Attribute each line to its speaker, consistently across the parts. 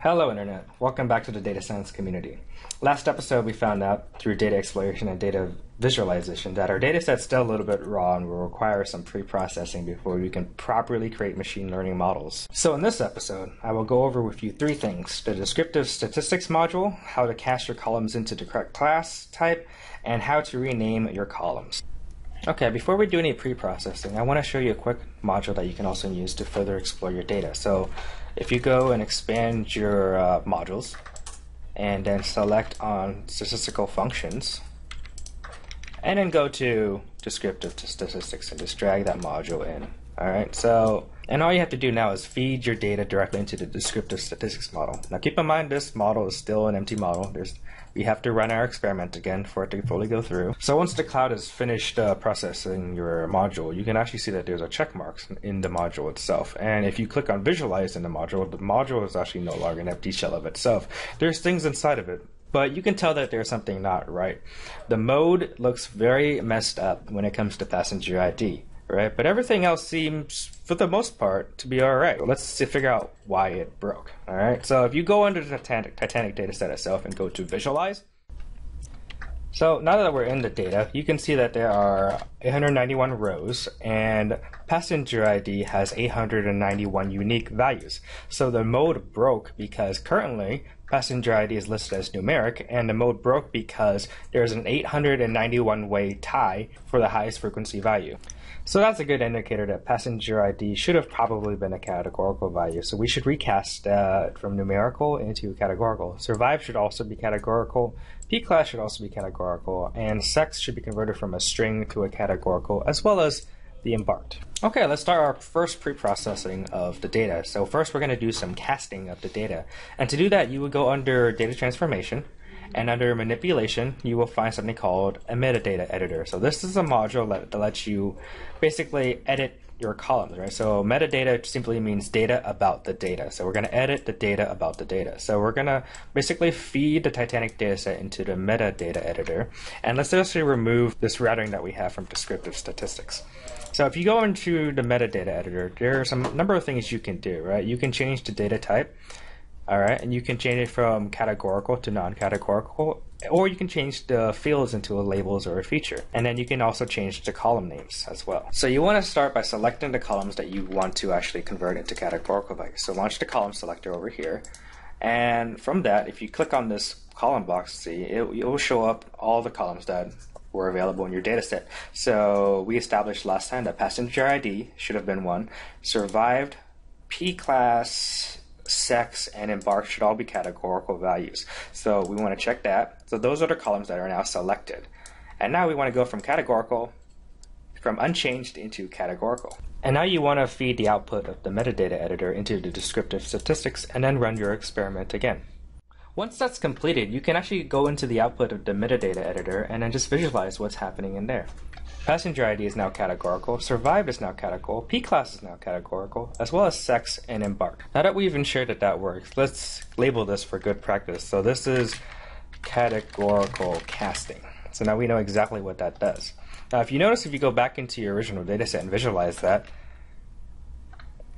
Speaker 1: Hello, Internet. Welcome back to the data science community. Last episode, we found out through data exploration and data visualization that our data set's still a little bit raw and will require some pre processing before we can properly create machine learning models. So, in this episode, I will go over with you three things the descriptive statistics module, how to cast your columns into the correct class type, and how to rename your columns. Okay, before we do any pre-processing, I want to show you a quick module that you can also use to further explore your data. So if you go and expand your uh, modules and then select on statistical functions and then go to descriptive statistics and just drag that module in. All right, so, and all you have to do now is feed your data directly into the descriptive statistics model. Now keep in mind this model is still an empty model. There's we have to run our experiment again for it to fully go through. So once the cloud has finished uh, processing your module, you can actually see that there's a check mark in the module itself. And if you click on visualize in the module, the module is actually no longer an empty shell of itself. There's things inside of it, but you can tell that there's something not right. The mode looks very messed up when it comes to passenger ID right? But everything else seems, for the most part, to be all right. Let's see, figure out why it broke. All right. So if you go under the Titanic, Titanic data set itself and go to visualize. So now that we're in the data, you can see that there are 891 rows and passenger ID has 891 unique values. So the mode broke because currently passenger ID is listed as numeric and the mode broke because there's an 891 way tie for the highest frequency value. So that's a good indicator that passenger ID should have probably been a categorical value. So we should recast uh, from numerical into categorical. Survive should also be categorical. P-class should also be categorical. And sex should be converted from a string to a categorical, as well as the embarked. Okay, let's start our first pre-processing of the data. So first we're going to do some casting of the data. And to do that, you would go under data transformation and under manipulation, you will find something called a metadata editor. So this is a module that, that lets you basically edit your columns, right? So metadata simply means data about the data. So we're going to edit the data about the data. So we're going to basically feed the Titanic dataset into the metadata editor. And let's actually remove this routing that we have from descriptive statistics. So if you go into the metadata editor, there are some number of things you can do, right? You can change the data type. All right, and you can change it from categorical to non-categorical, or you can change the fields into a labels or a feature. And then you can also change the column names as well. So you want to start by selecting the columns that you want to actually convert into categorical values. So launch the column selector over here. And from that, if you click on this column box, see, it, it will show up all the columns that were available in your data set. So we established last time that passenger ID should have been one, survived, P class, sex, and embark should all be categorical values. So we want to check that. So those are the columns that are now selected. And now we want to go from categorical, from unchanged into categorical. And now you want to feed the output of the metadata editor into the descriptive statistics and then run your experiment again. Once that's completed, you can actually go into the output of the metadata editor and then just visualize what's happening in there. Passenger ID is now categorical, Survive is now categorical, P-class is now categorical, as well as Sex and Embark. Now that we've ensured that that works, let's label this for good practice. So this is categorical casting. So now we know exactly what that does. Now if you notice, if you go back into your original dataset and visualize that,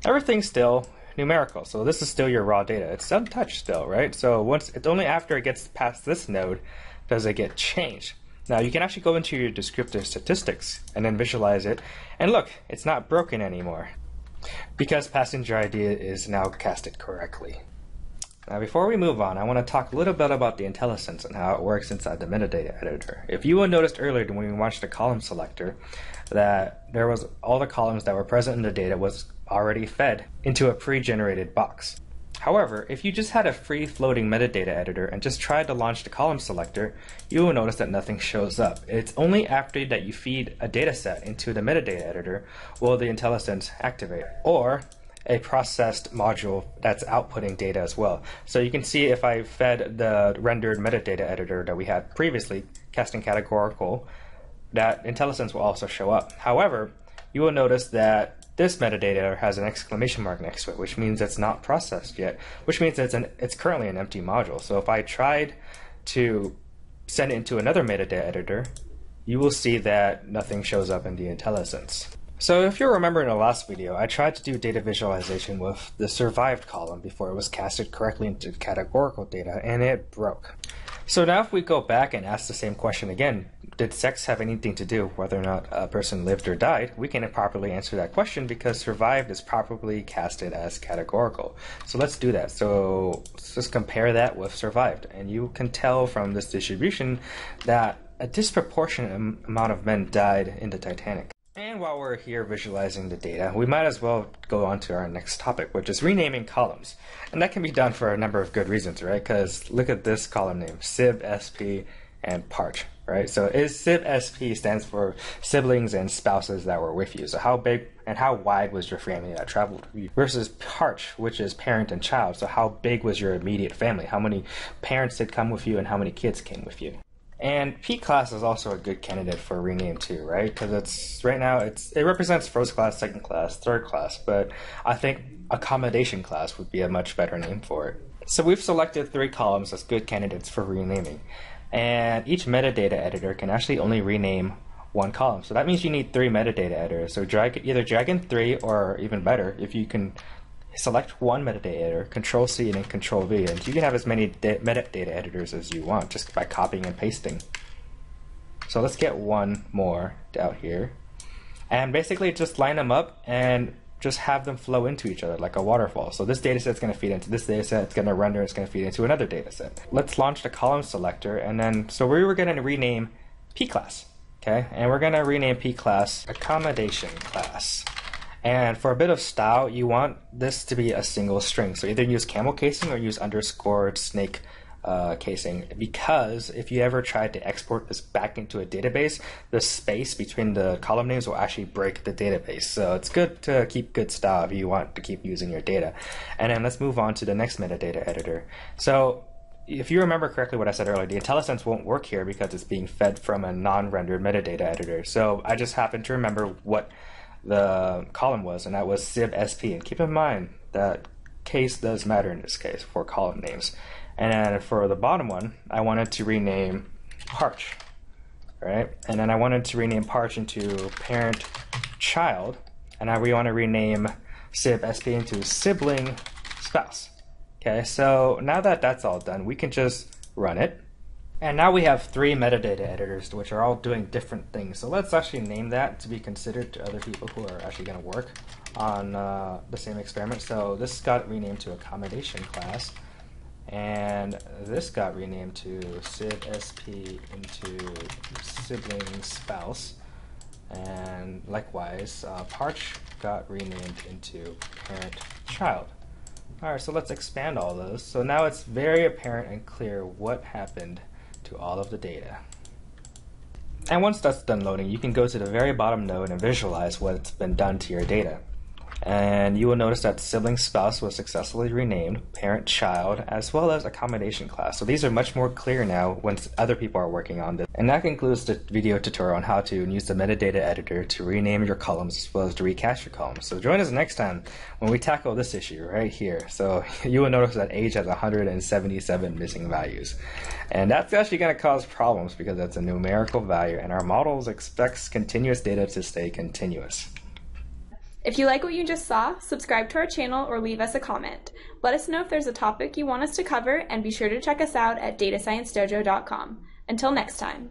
Speaker 1: everything's still numerical. So this is still your raw data. It's untouched still, right? So once it's only after it gets past this node does it get changed. Now you can actually go into your descriptive statistics and then visualize it. And look, it's not broken anymore because passenger ID is now casted correctly. Now before we move on, I want to talk a little bit about the IntelliSense and how it works inside the metadata editor. If you noticed earlier when we watched the column selector that there was all the columns that were present in the data was already fed into a pre-generated box. However, if you just had a free floating metadata editor and just tried to launch the column selector, you will notice that nothing shows up. It's only after that you feed a dataset into the metadata editor will the IntelliSense activate, or a processed module that's outputting data as well. So you can see if I fed the rendered metadata editor that we had previously, casting categorical, that IntelliSense will also show up. However, you will notice that this metadata has an exclamation mark next to it, which means it's not processed yet, which means it's, an, it's currently an empty module. So if I tried to send it into another metadata editor, you will see that nothing shows up in the IntelliSense. So if you remember in the last video, I tried to do data visualization with the survived column before it was casted correctly into categorical data, and it broke. So now if we go back and ask the same question again, did sex have anything to do whether or not a person lived or died? We can properly answer that question because survived is properly casted as categorical. So let's do that. So let's just compare that with survived. And you can tell from this distribution that a disproportionate amount of men died in the Titanic. And while we're here visualizing the data, we might as well go on to our next topic, which is renaming columns. And that can be done for a number of good reasons, right? Because look at this column name, SIB, SP, and PARCH, right? So is SIB, SP stands for siblings and spouses that were with you. So how big and how wide was your family that traveled with you? Versus PARCH, which is parent and child. So how big was your immediate family? How many parents did come with you and how many kids came with you? And P class is also a good candidate for a rename too, right? Because it's right now it's it represents first class, second class, third class, but I think accommodation class would be a much better name for it. So we've selected three columns as good candidates for renaming, and each metadata editor can actually only rename one column. So that means you need three metadata editors. So drag either drag in three, or even better, if you can select one metadata editor, Control C and then Control V, and you can have as many metadata editors as you want just by copying and pasting. So let's get one more out here. And basically just line them up and just have them flow into each other like a waterfall. So this data set is going to feed into this data set, it's going to render, it's going to feed into another data set. Let's launch the column selector, and then, so we were going to rename P class, okay? And we're going to rename P class accommodation class. And for a bit of style, you want this to be a single string. So either use camel casing or use underscored snake uh, casing because if you ever try to export this back into a database, the space between the column names will actually break the database. So it's good to keep good style if you want to keep using your data. And then let's move on to the next metadata editor. So if you remember correctly what I said earlier, the IntelliSense won't work here because it's being fed from a non-rendered metadata editor. So I just happened to remember what the column was, and that was sib sp. And keep in mind that case does matter in this case for column names. And then for the bottom one, I wanted to rename Parch, right? And then I wanted to rename Parch into parent child, and I we want to rename sib sp into sibling spouse. Okay, so now that that's all done, we can just run it. And now we have three metadata editors, which are all doing different things. So let's actually name that to be considered to other people who are actually going to work on uh, the same experiment. So this got renamed to accommodation class, and this got renamed to sib sp into sibling spouse, and likewise, uh, parch got renamed into parent child. All right, so let's expand all those. So now it's very apparent and clear what happened to all of the data. And once that's done loading, you can go to the very bottom node and visualize what's been done to your data. And you will notice that sibling spouse was successfully renamed, parent child, as well as accommodation class. So these are much more clear now when other people are working on this. And that concludes the video tutorial on how to use the metadata editor to rename your columns as well as to recast your columns. So join us next time when we tackle this issue right here. So you will notice that age has 177 missing values. And that's actually going to cause problems because that's a numerical value and our models expects continuous data to stay continuous.
Speaker 2: If you like what you just saw, subscribe to our channel or leave us a comment. Let us know if there's a topic you want us to cover and be sure to check us out at datasciencedojo.com. Until next time.